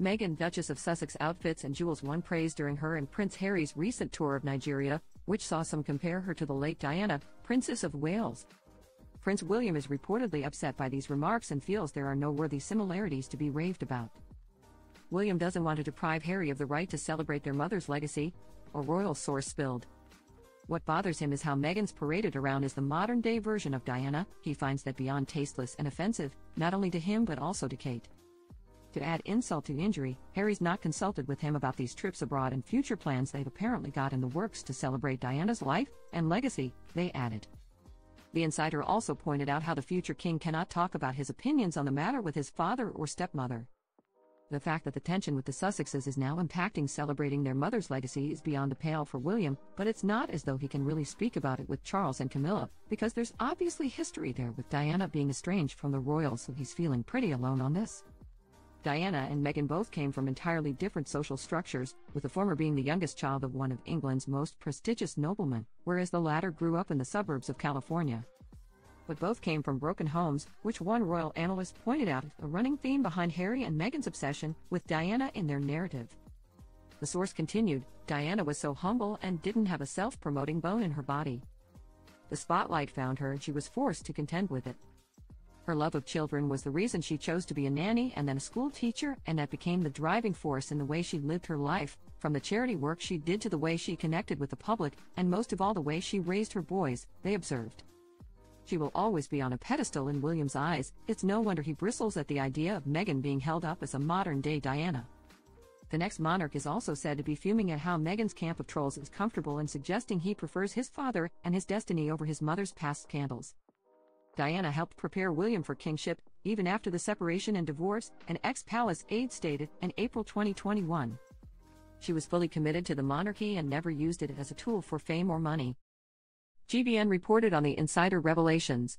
Meghan, Duchess of Sussex outfits and jewels won praise during her and Prince Harry's recent tour of Nigeria, which saw some compare her to the late Diana, Princess of Wales. Prince William is reportedly upset by these remarks and feels there are no worthy similarities to be raved about. William doesn't want to deprive Harry of the right to celebrate their mother's legacy, a royal source spilled. What bothers him is how Meghan's paraded around as the modern day version of Diana, he finds that beyond tasteless and offensive, not only to him but also to Kate. To add insult to injury, Harry's not consulted with him about these trips abroad and future plans they've apparently got in the works to celebrate Diana's life and legacy, they added. The insider also pointed out how the future king cannot talk about his opinions on the matter with his father or stepmother. The fact that the tension with the Sussexes is now impacting celebrating their mother's legacy is beyond the pale for William, but it's not as though he can really speak about it with Charles and Camilla, because there's obviously history there with Diana being estranged from the royals, so he's feeling pretty alone on this. Diana and Meghan both came from entirely different social structures, with the former being the youngest child of one of England's most prestigious noblemen, whereas the latter grew up in the suburbs of California. But both came from broken homes, which one royal analyst pointed out a running theme behind Harry and Meghan's obsession with Diana in their narrative. The source continued Diana was so humble and didn't have a self promoting bone in her body. The spotlight found her and she was forced to contend with it. Her love of children was the reason she chose to be a nanny and then a school teacher, and that became the driving force in the way she lived her life, from the charity work she did to the way she connected with the public, and most of all the way she raised her boys, they observed. She will always be on a pedestal in William's eyes, it's no wonder he bristles at the idea of Meghan being held up as a modern day Diana. The next monarch is also said to be fuming at how Meghan's camp of trolls is comfortable and suggesting he prefers his father and his destiny over his mother's past scandals. Diana helped prepare William for kingship, even after the separation and divorce, an ex palace aide stated in April 2021. She was fully committed to the monarchy and never used it as a tool for fame or money. GBN reported on the insider revelations.